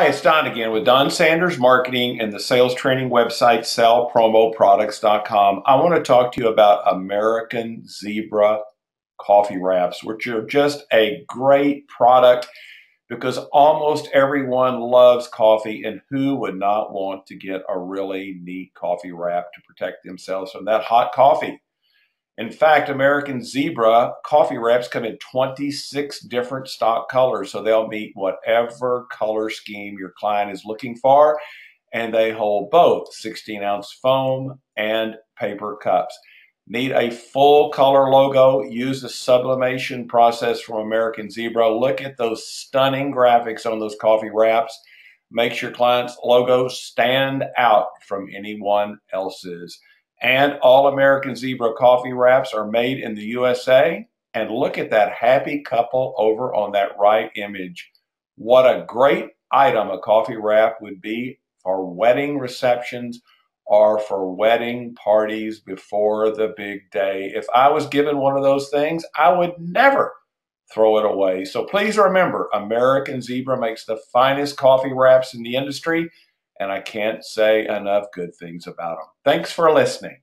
Hi, it's Don again with Don Sanders Marketing and the sales training website sellpromoproducts.com. I want to talk to you about American Zebra coffee wraps, which are just a great product because almost everyone loves coffee and who would not want to get a really neat coffee wrap to protect themselves from that hot coffee. In fact, American Zebra coffee wraps come in 26 different stock colors, so they'll meet whatever color scheme your client is looking for, and they hold both 16 ounce foam and paper cups. Need a full color logo? Use the sublimation process from American Zebra. Look at those stunning graphics on those coffee wraps. Makes your client's logo stand out from anyone else's. And all American Zebra coffee wraps are made in the USA. And look at that happy couple over on that right image. What a great item a coffee wrap would be for wedding receptions or for wedding parties before the big day. If I was given one of those things, I would never throw it away. So please remember, American Zebra makes the finest coffee wraps in the industry and I can't say enough good things about them. Thanks for listening.